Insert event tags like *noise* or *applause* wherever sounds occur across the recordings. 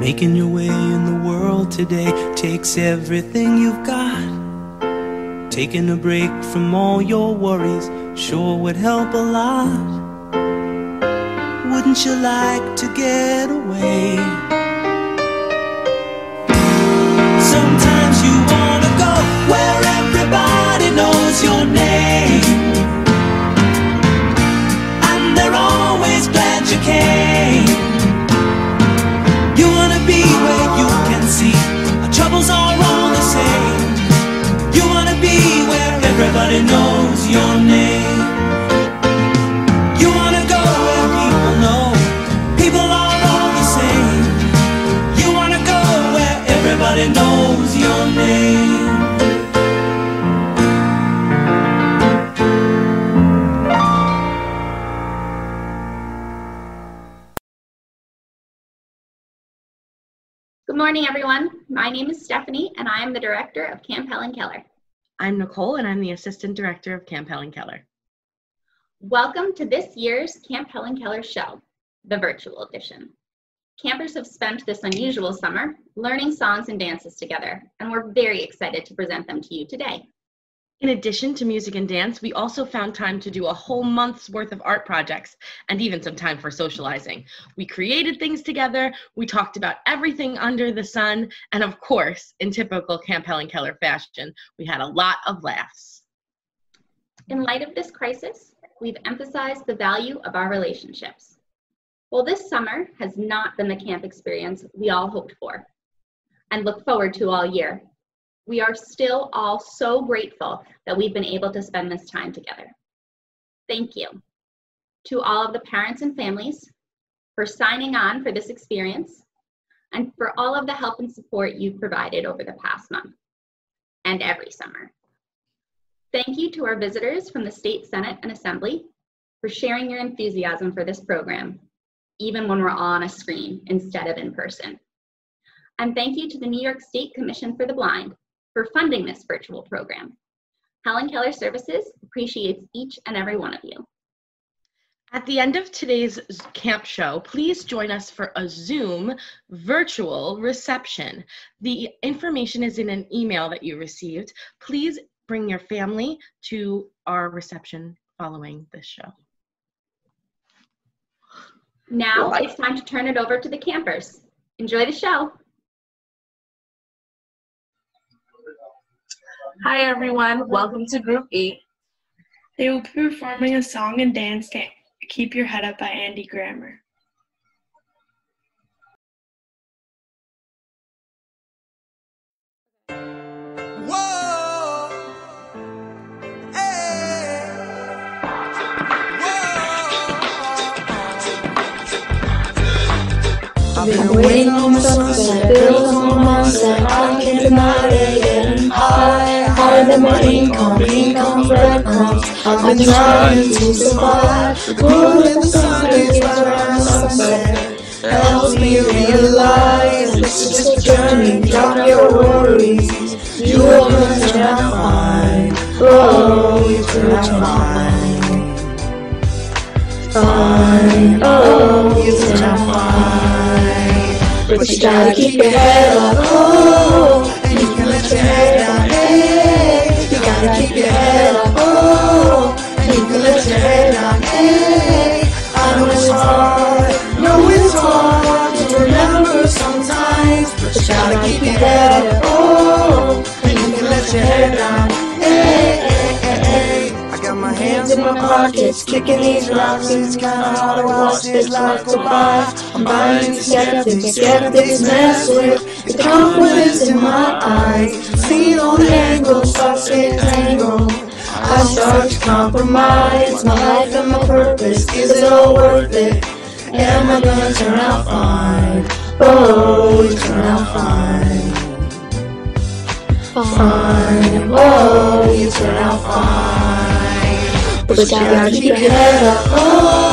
Making your way in the world today takes everything you've got. Taking a break from all your worries sure would help a lot. Wouldn't you like to get away? Sometimes you wanna troubles are all the same. You wanna be where everybody knows your name. You wanna go where people know people are all the same. You wanna go where everybody knows My name is Stephanie, and I am the director of Camp Helen Keller. I'm Nicole, and I'm the Assistant Director of Camp Helen Keller. Welcome to this year's Camp Helen Keller show, the virtual edition. Campers have spent this unusual summer learning songs and dances together, and we're very excited to present them to you today. In addition to music and dance, we also found time to do a whole month's worth of art projects and even some time for socializing. We created things together, we talked about everything under the sun, and of course, in typical Camp Helen Keller fashion, we had a lot of laughs. In light of this crisis, we've emphasized the value of our relationships. While this summer has not been the camp experience we all hoped for and look forward to all year, we are still all so grateful that we've been able to spend this time together. Thank you to all of the parents and families for signing on for this experience and for all of the help and support you've provided over the past month and every summer. Thank you to our visitors from the State Senate and Assembly for sharing your enthusiasm for this program, even when we're on a screen instead of in person. And thank you to the New York State Commission for the Blind for funding this virtual program. Helen Keller Services appreciates each and every one of you. At the end of today's camp show, please join us for a Zoom virtual reception. The information is in an email that you received. Please bring your family to our reception following this show. Now it's time to turn it over to the campers. Enjoy the show. Hi everyone, welcome to Group 8. They will be performing a song and dance to Keep Your Head Up by Andy Grammer. I've been waiting on the sunset, bills on my mindset. I can't deny it, getting high, than my income, income breadcrumbs. I've been trying to survive. In the sun is around sunset. Helps me realize this is just a journey. Drop your worries, you will turn out fine. Oh, you turn out fine. Fine, oh, you turn out fine. But you gotta keep your head up, oh, and you can let your head down, head up, oh, and you can your. I know it's hard, it's hard to remember sometimes, but you gotta keep your head up, oh, and you can let your. I got my hands in my pockets, kicking these rocks. It's kinda hard to watch this life go by. I'm buying into skeptics, skeptics mess with the confidence in my eyes. All the angles, thoughts get tangled. I start to compromise my life and my purpose. Is it all worth it? Am I gonna turn out fine? Oh, turn out fine. Fine, oh, you turn out fine. But you gotta keep your head up, oh,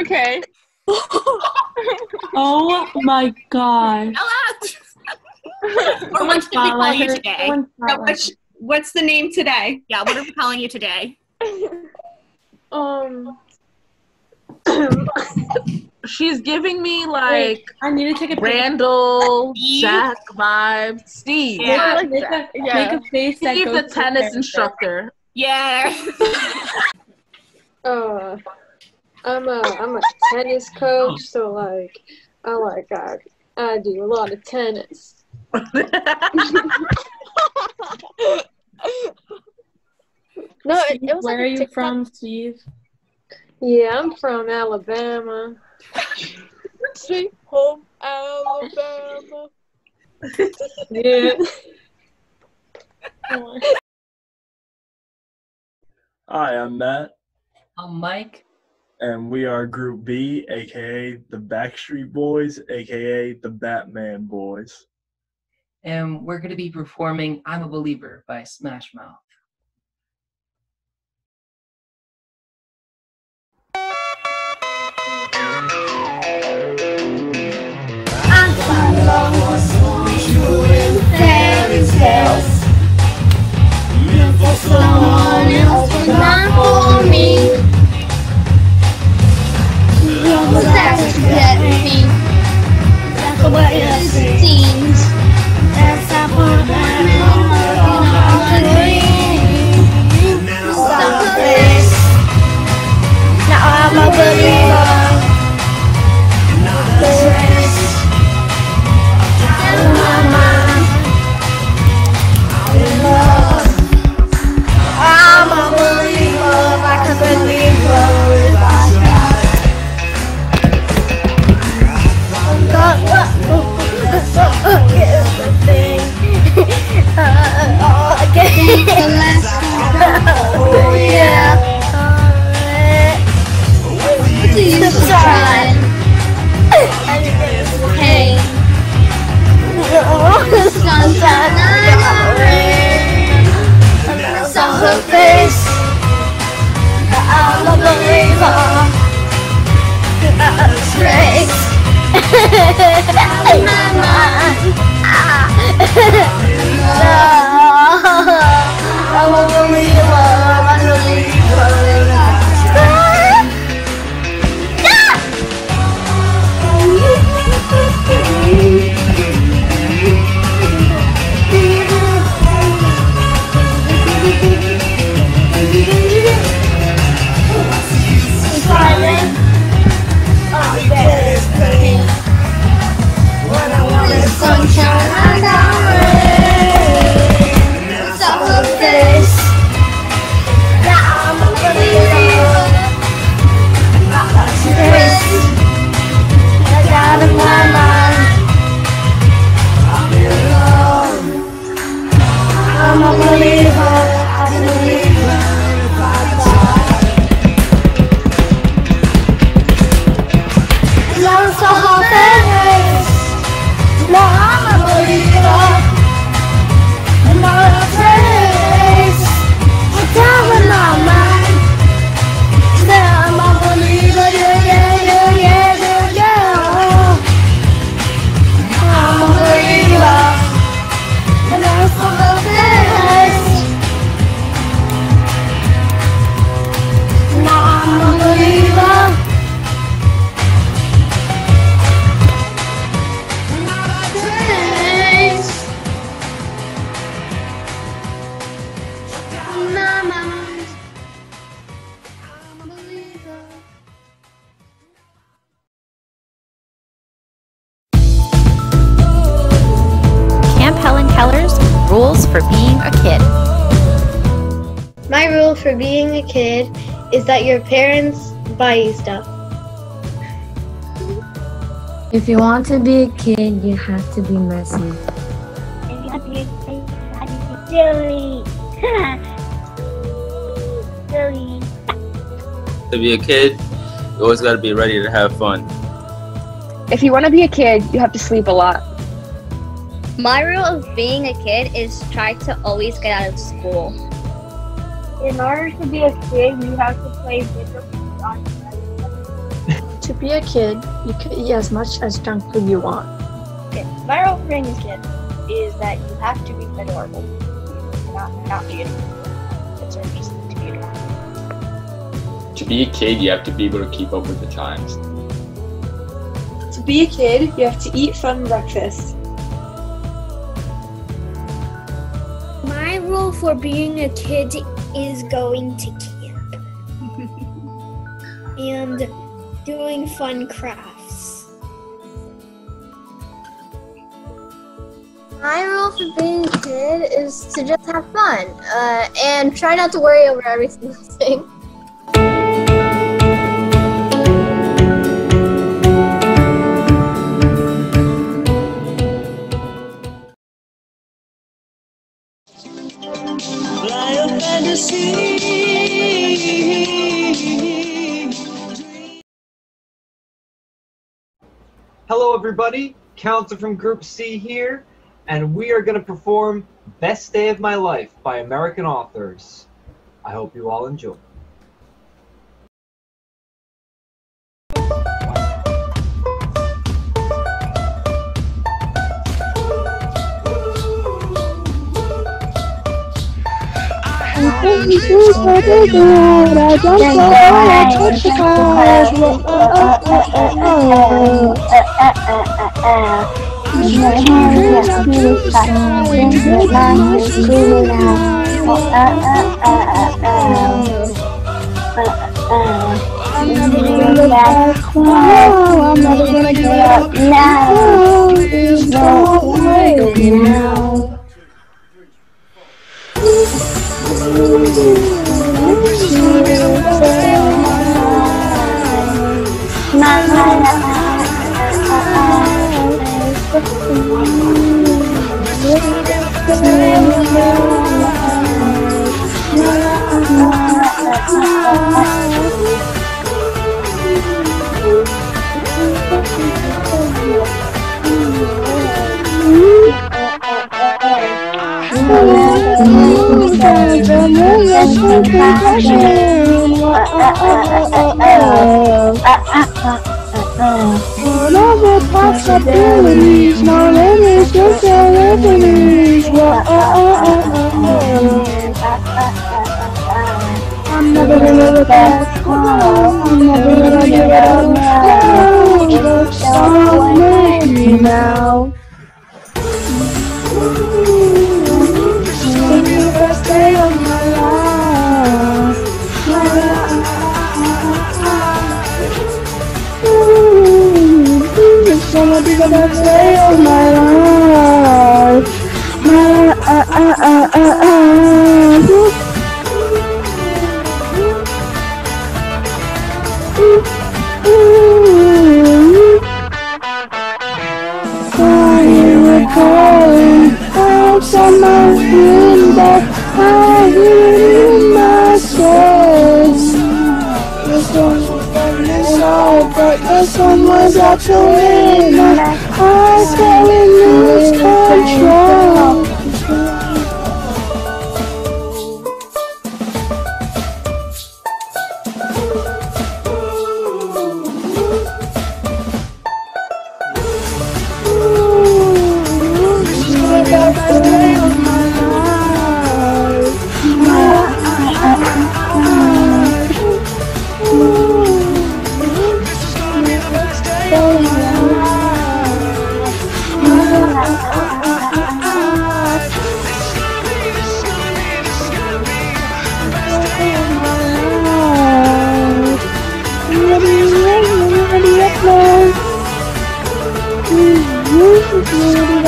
Okay. *laughs* oh my gosh. Hello. Oh so much to be you today. Oh so much what's the name today? Yeah, what are we calling you today? *laughs* um, *coughs* she's giving me like I need to take a Randall Jack vibe. Steve, yeah, yeah. Make, a, yeah. make a face. Steve, the tennis instructor. Yeah. uh, I'm a I'm a tennis coach, so like, oh my god, I do a lot of tennis. *laughs* *laughs* *laughs* no, it, it was where like are TikTok. you from, Steve? Yeah, I'm from Alabama. Sweet home Alabama. yeah. Hi, I'm Matt. I'm Mike. And we are Group B, aka the Backstreet Boys, aka the Batman Boys and we're going to be performing I'm a Believer by Smash Mouth. Kid is that your parents buy you stuff. If you want to be a kid, you have to be messy. If you want to be a kid, you have to be silly. silly. To be a kid, you always got to be ready to have fun. If you want to be a kid, you have to sleep a lot. My rule of being a kid is try to always get out of school. In order to be a kid, you have to play video games on To be a kid, you can eat as much as junk food you want. Okay, my rule for being a kid is that you have to be adorable. Not, not be adorable. Kids are just to be adorable. To be a kid, you have to be able to keep up with the times. To be a kid, you have to eat fun breakfast. My rule for being a kid is going to camp *laughs* and doing fun crafts. My rule for being a kid is to just have fun uh, and try not to worry over every single thing. *laughs* everybody. Counselor from Group C here, and we are going to perform Best Day of My Life by American authors. I hope you all enjoy. I'm never gonna get up now. I'm never е gonna get up now. There's no way now. Whatever possibilities, no limits, just celebrities. Oh, oh, oh, I'm never gonna look back. I'm never gonna give it up. Just make me now. Gonna best day my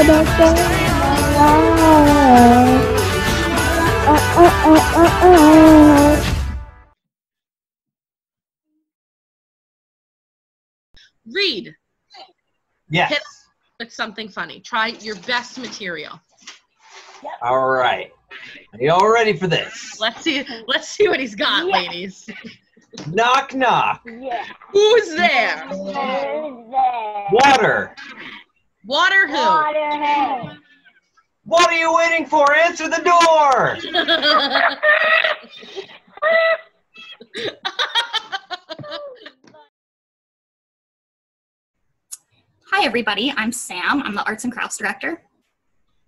best day of my. Uh, uh, uh, uh, uh. Read. Yes. Hit with something funny. Try your best material. All right. Are you all ready for this? Let's see. Let's see what he's got, ladies. Knock, knock. Yeah. Who's there? Water. Water who? Waterhead. What are you waiting for? Answer the door. *laughs* Hi, everybody. I'm Sam. I'm the Arts and Crafts Director.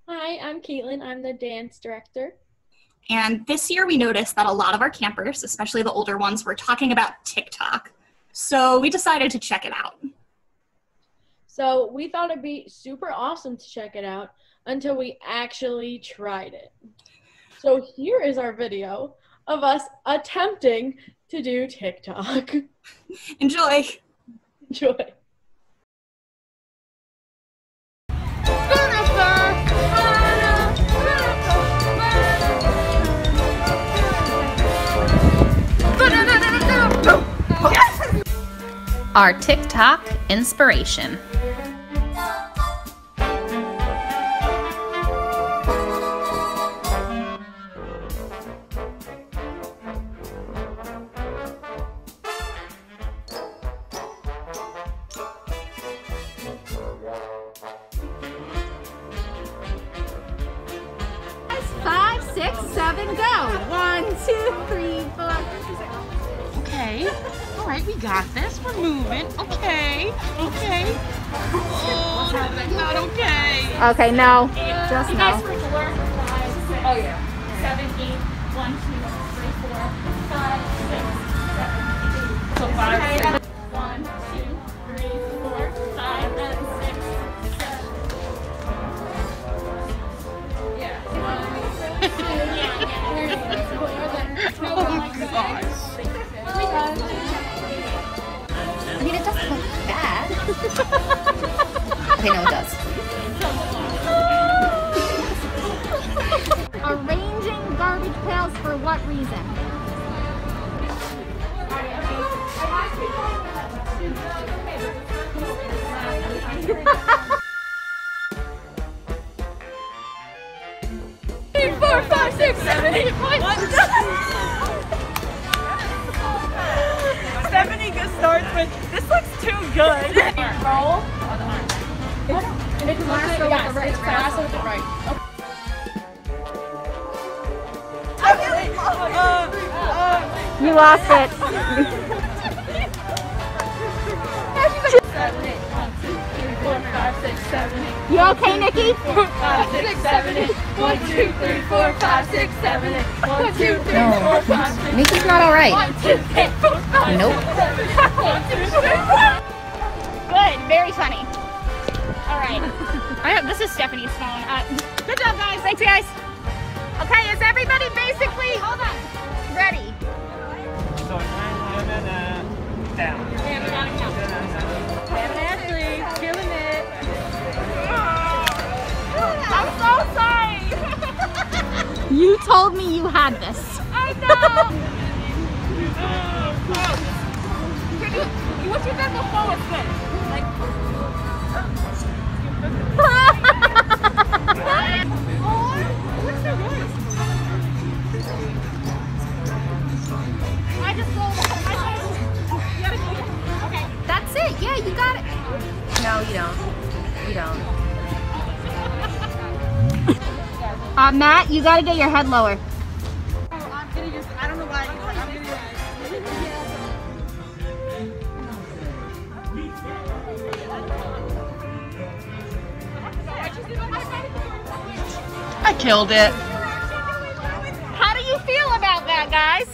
Hi, I'm Caitlin. I'm the dance director. And this year we noticed that a lot of our campers, especially the older ones, were talking about TikTok. So we decided to check it out. So we thought it'd be super awesome to check it out until we actually tried it. So here is our video of us attempting to do TikTok. *laughs* Enjoy. Enjoy. Our TikTok inspiration. Okay. No. Just You guys no. were four, five, six, oh yeah, seven, eight, one, two, three, four, five, six, seven, eight. So five, six. One, two, three, four, five, and six, seven. Yeah. Oh gosh. I mean, it doesn't look bad. okay, no, it does. Pails for what reason? Three, four, five, six, seven, eight, one. Stephanie gets starts with, this looks too good. Roll. And it's faster with the right. It's faster with the right. Eight. One, two, three, four, five, six, Nikki's not all right. One, two, three, four, five, Nope. six, seven, eight. One, two, three, four. Good, very funny. All right. I hope this is Stephanie's phone. Uh, good job, guys. Thanks, guys. Okay, is everybody basically hold on had this. I know. *laughs* What you did before was good. Like. I just rolled. You gotta go. Okay. That's it. Yeah, you got it. No, you don't. You don't. *laughs* Uh, Matt, you gotta get your head lower. Killed it. How do you feel about that, guys?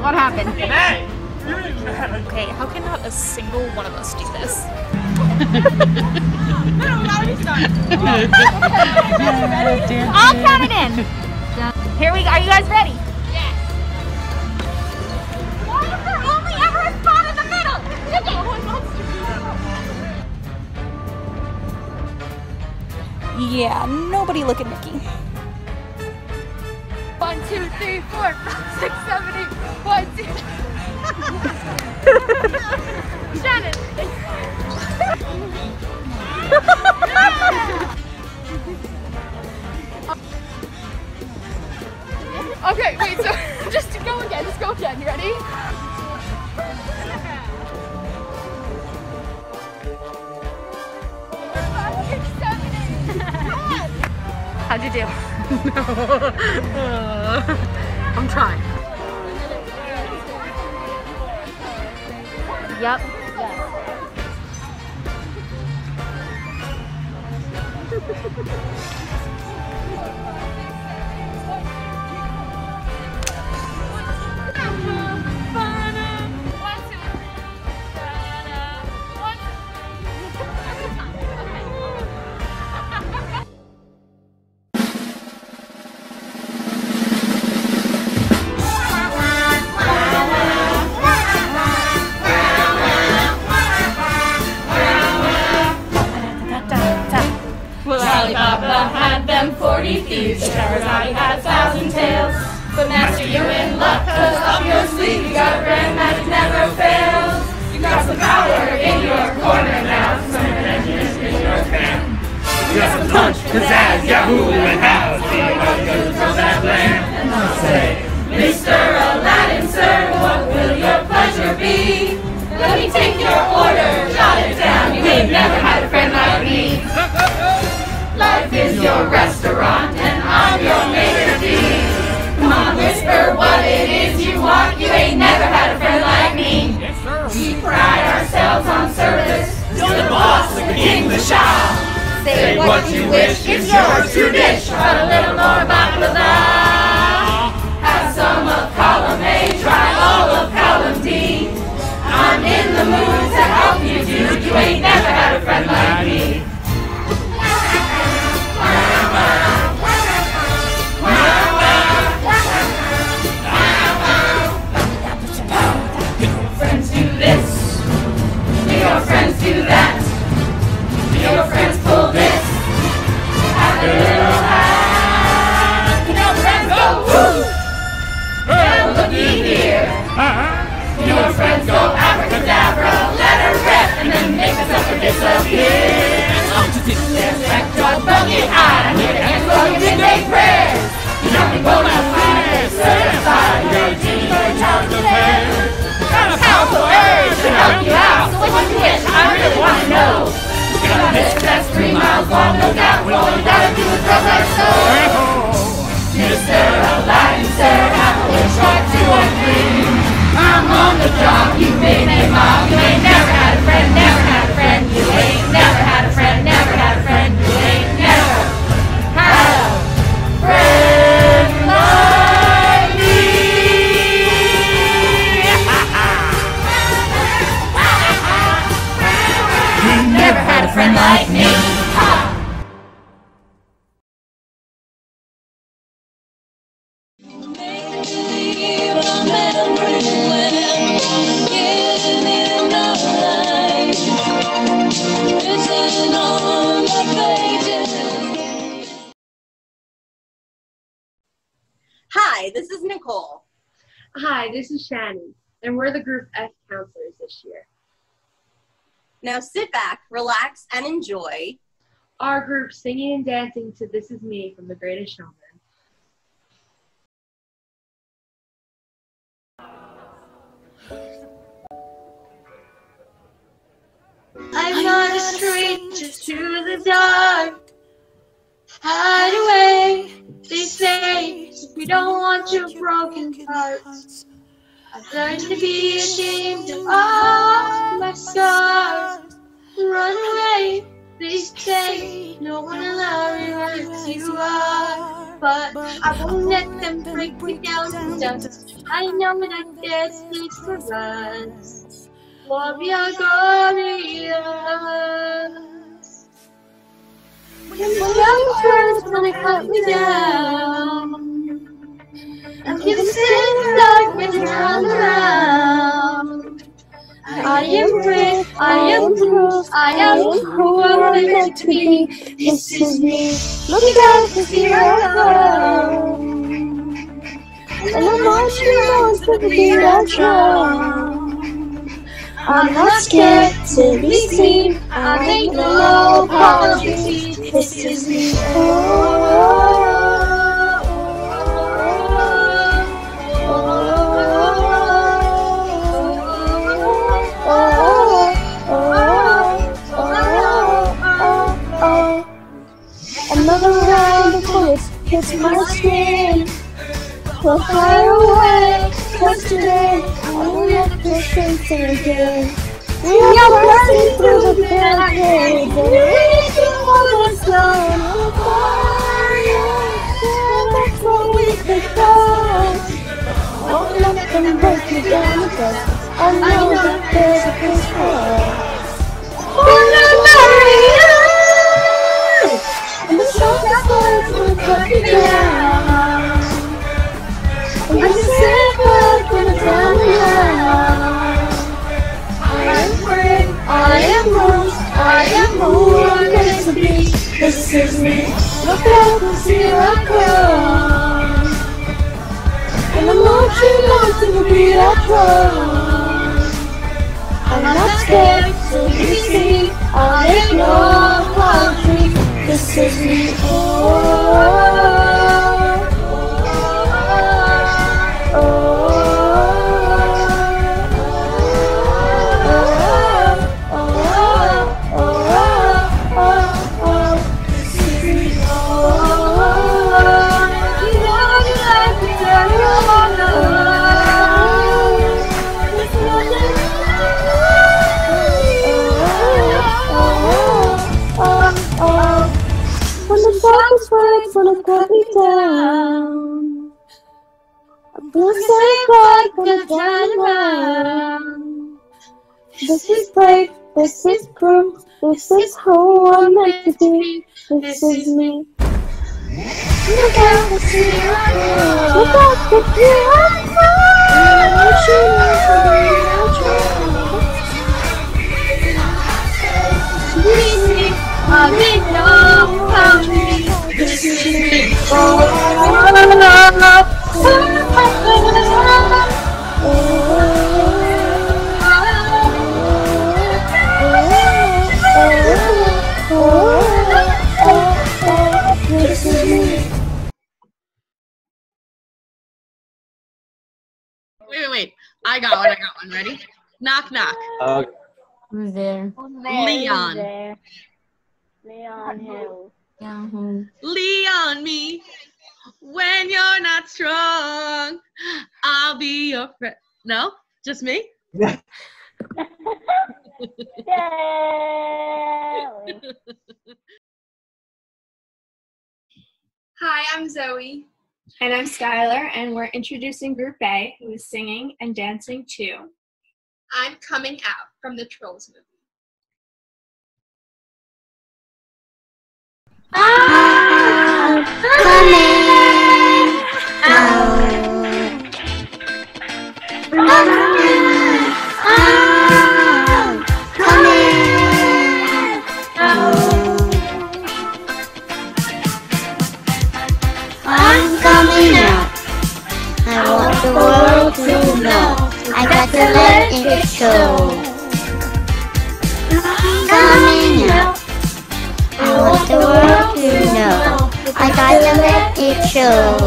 What happened? Okay, how can not a single one of us do this? *laughs* I'll count it in. Here we go. Are you guys ready? Yeah, nobody look at Nikki. One, two, three, four, five, six, seven, eight. One, two. Shannon. *laughs* okay, wait. So *laughs* just go again. Just go again. You ready? How'd you do? *laughs* no I'm trying. Yep. Well, *laughs* boss, the shah. Say what you wish, it's yours to dish. But a little more baklava. Blow prayers. You're jumping bona fide. Certified. You're a genie. You're a child. Got a powerful urge to help you out. What you wish, I really want to know. Got a that's three miles long, no doubt. All you gotta do is rub that stove. Mr. Aladdin, sir, have a wish two or three. I'm on the job, you made me mob. You ain't never had a friend, never had a friend. You ain't never had Hi, this is Nicole. Hi, this is Shannon, and we're the Group F counselors this year. Now sit back, relax, and enjoy. Our group singing and dancing to This Is Me from The Greatest Showman. I'm not a stranger to the dark. Hide away, they say, we don't want your broken parts. I've learned to be ashamed of all my scars. Run away, they say, no one will love you as you are. But I won't let them break me down. I know that there's place for us. Love your glorious. Uh. When the young friends wanna cut me down, give the sin when you run around. I I am brave, I am proof, I am who I'm meant to be. This is me. Look out to see I come. And I'm marching on to the beat of drum. I'm not scared to be seen. I make no apologies. This is me. Another round of bullets hits my skin. We'll away, cause today I will let this again. We are burning through the barricades and reaching for the sun. That's what we could go. Won't let them break me down I know that there's a place for Is me. Look out see I come. And I'm marching on to the beat of drum. I'm not scared, so you see, I no apologies. This is me. Oh, words wanna cut me down, I'm gonna say goodbye, gonna turn around. This is brave, this is proof, this is who I'm meant to be, this is me. Look out the sea I. Look out the sea I go. What you know for me, I'll try. This is me. I make no Wait, wait, wait. I got one. I got one. Ready? Knock, knock. Uh, Who's there? Leon. Leon Hill. Down home. Leon, me. When you're not strong, I'll be your friend. No, just me. *laughs* Hi, I'm Zoe. And I'm Skylar, and we're introducing Group A, who is singing and dancing too. I'm Coming Out from the Trolls movie. I want the world to know. I got to let it show. I'm I got let it show.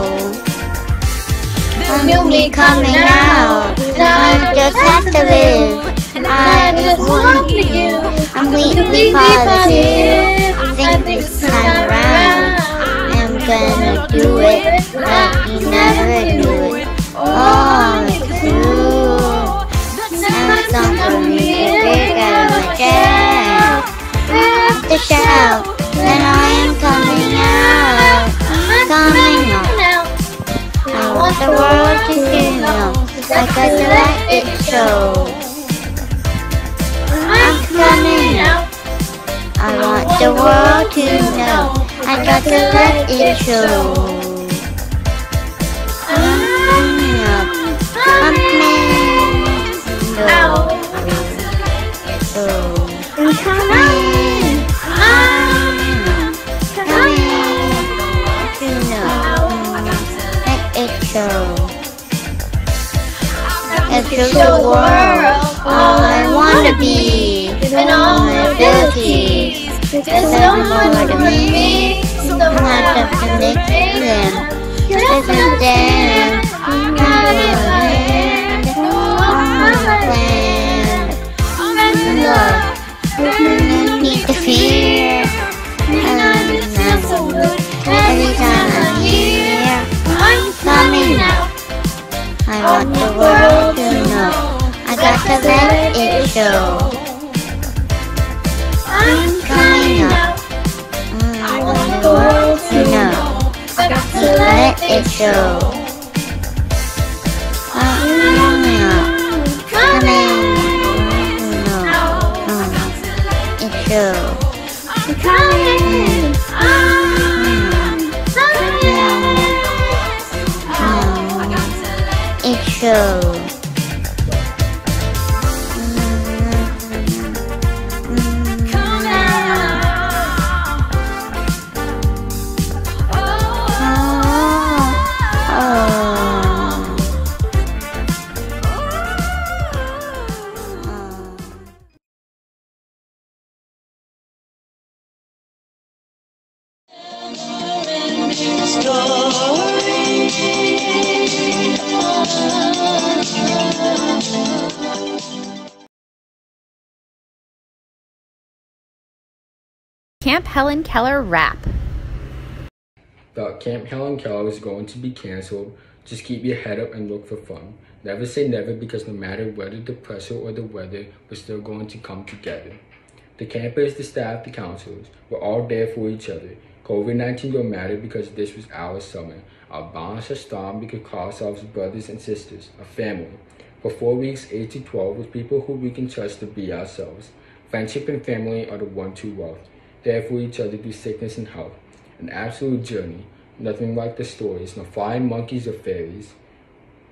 I'm me coming out. I just have to live. I just want you. I'm completely positive. I think this time around. I'm gonna do it like you never do it. Oh, it's true. Have some for me pick out my chest. Have to shout the world to know. I got to let it show. I'm coming out. I want the world to know. I got to let it show. I'm coming out. Show the world all I wanna be, and all my abilities. There's no one to me, so I have to make them. Just a dance, I'm land on the land. Love, there's no need to fear. I'm so good every time I'm. I'm coming out. I want the world to. I got to let it show. I'm coming out. I want the world to know. I got to let it show. Ah, mm. I'm coming out. Coming. No. Mm. No. Mm. It shows. I'm coming. Ah, I'm coming. Helen Keller rap. The Camp Helen Keller is going to be canceled. Just keep your head up and look for fun. Never say never because no matter whether the pressure or the weather, we're still going to come together. The campers, the staff, the counselors, we're all there for each other. COVID-19 don't matter because this was our summer. Our bonds are strong because call ourselves brothers and sisters, a family. For four weeks, 8 to 12, with people who we can trust to be ourselves. Friendship and family are the one-two wealth. There for each other through sickness and health. An absolute journey. Nothing like the stories, no flying monkeys or fairies.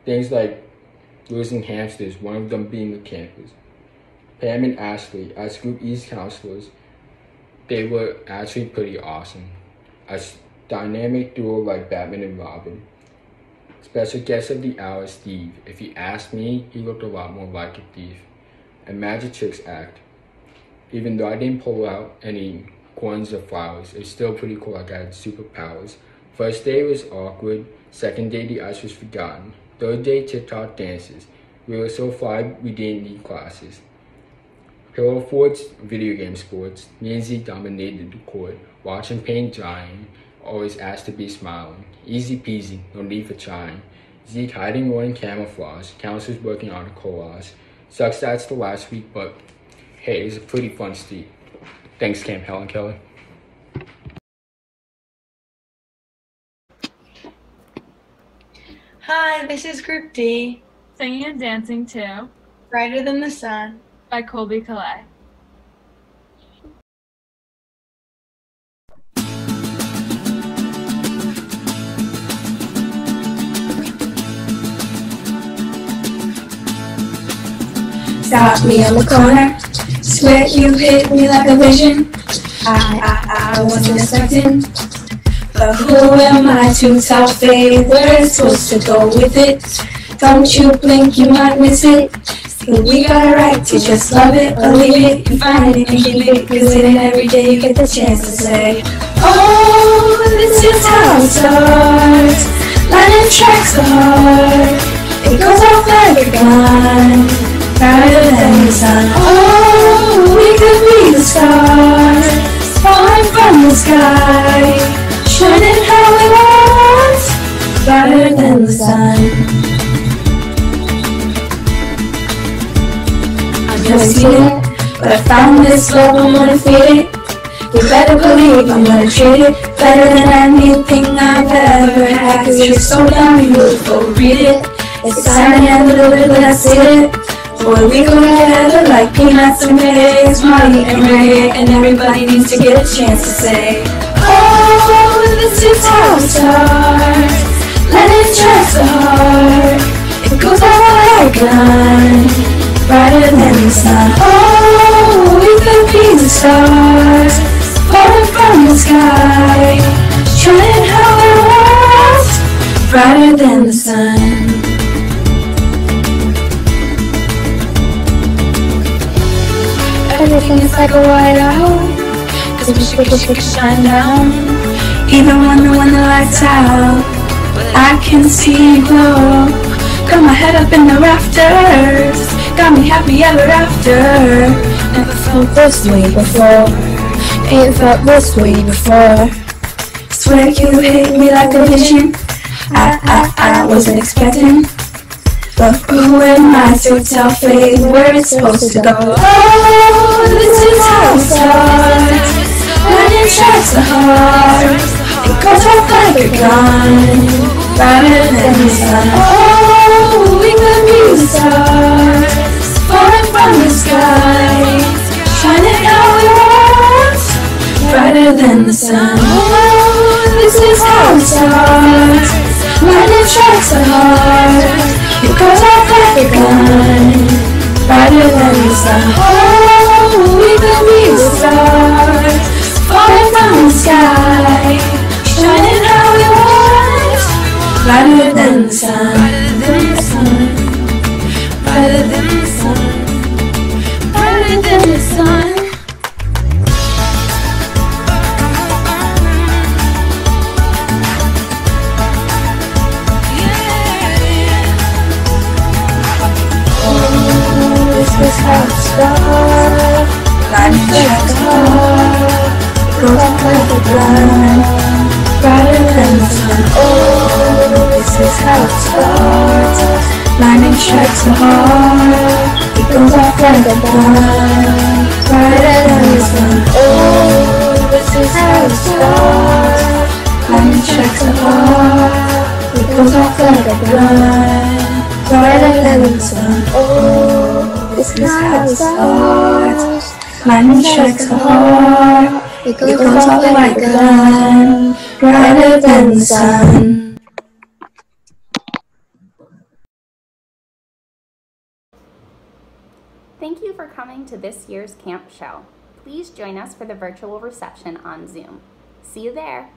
Things like losing hamsters, one of them being the campers. Pam and Ashley, as Group E's counselors, they were actually pretty awesome. A dynamic duo like Batman and Robin. Special guest of the hour, Steve. If you ask me, he looked a lot more like a thief. A magic tricks act. Even though I didn't pull out any coins or flowers, it's still pretty cool like I had superpowers. First day was awkward, second day the ice was forgotten. Third day TikTok dances. We were so fly we didn't need classes. Pillow forts, video game sports. Z dominated the court. Watching paint drying. Always asked to be smiling. Easy peasy, no need for trying. Zeke hiding or in camouflage. Counselors working on a collage. Sucks that's the last week, but hey, it was a pretty fun streak. Thanks, Camp Helen Keller. Hi, this is Group D. Singing and dancing too. Brighter than the sun. By Colbie Caillat. Stop me on the corner. Swear you hit me like a vision. I, I, I wasn't expecting. But who am I to tell fate where it's supposed to go with it? Don't you blink, you might miss it. We got a right to just love it leave it. You find it and keep it. Cause it every day you get the chance to say, Oh, this is how it starts. Lining tracks the heart. It goes off like a gun. Brighter than the sun. Oh, we could be the stars. Falling from the sky. Shining how we want. Brighter than the sun. just feel it. But I found this love, I'm gonna feel it. You better believe I'm gonna treat it better than anything I've ever had. Cause you're so damn beautiful, read it. It's time and a little bit, but I see it. Boy, we go together like peanuts and eggs, Molly and Ray, and everybody needs to get a chance to say, Oh, this is how it starts. Let it trust the heart. It goes out like a gun brighter than the sun. Oh, we could be the stars, falling from the sky, shining how we want, brighter than the sun. Everything is like a white out. Cause we should shine down. Even when the when the lights out, I can see you glow. Got my head up in the rafters. Got me happy ever after. Never felt this way before. Ain't felt this way before. Swear you hit me like a vision. I, I, I wasn't expecting. But who am I to tell fate where it's supposed to go? Oh, this is how it starts. When it strikes the heart, it goes off like a gun, brighter than the sun. Oh, we could be the stars, falling from the sky, shining how we want, brighter than the sun. Oh, this is how it starts. When it strikes the heart, goes off like a gun, brighter than the sun. Oh, we could be the stars, falling from the sky, shining how we want, Brighter than the sun brighter than the sun. Brighter than the sun, is how it starts. Life is hard. Goes like a gun. Brighter than the sun. Oh, this is how it starts. Lightning strikes the heart. It goes off like a gun. Brighter than the sun. Oh, this is how it starts. Lightning strikes the heart. It goes off like a gun. Brighter than the sun. Oh, this is how it starts. Lightning strikes the heart. It goes off like a gun. Brighter than the sun. Thank you for coming to this year's camp show. Please join us for the virtual reception on Zoom. See you there.